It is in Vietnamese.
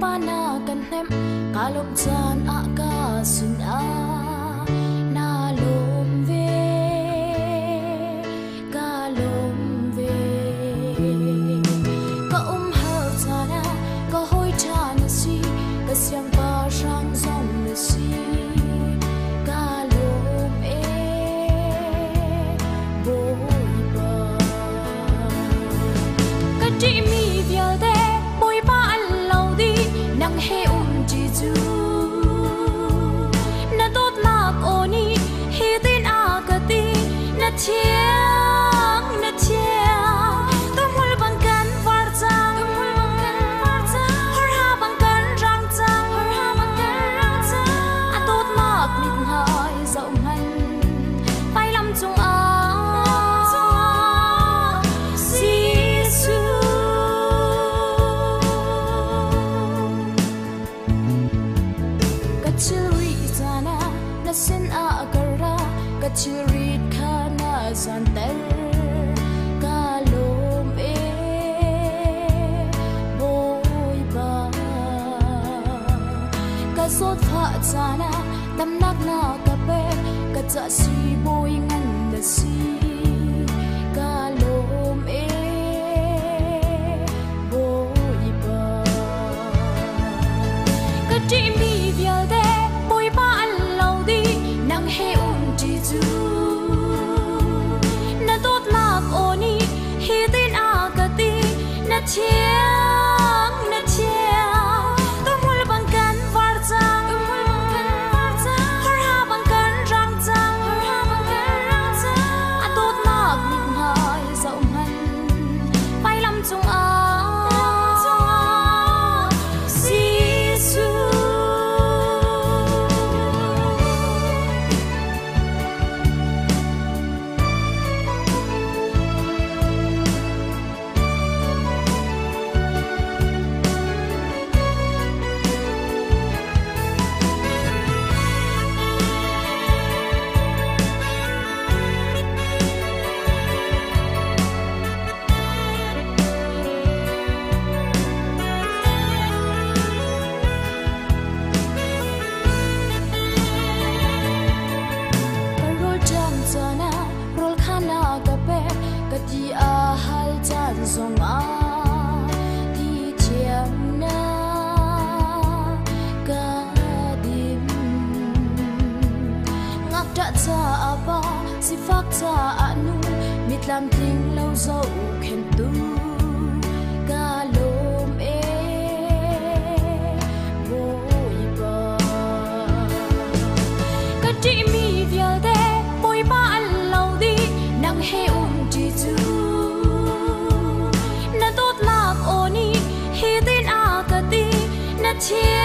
pana kan hem kalok jan a ka sun a na lom ve ka lom ve ka um hal jana ka hoi chan si ka siang pa sang song he um chi chu na tot mak oni he tin a ti na chia chiri zana na sin a gara ka chiri khana zan ter ka lom e boy ba. Ka so tha zana dam nak na ka pe ka cha si boy ngan da si 天 đã ta ba si phát ta nu mit làm tình lâu dấu khen tu ca lôm e bôi ba cắt chỉ mi vial de bôi ba ăn lâu đi. Nắng hè um chỉ chu na tốt lạc oni hi tin a cà ti. Na chia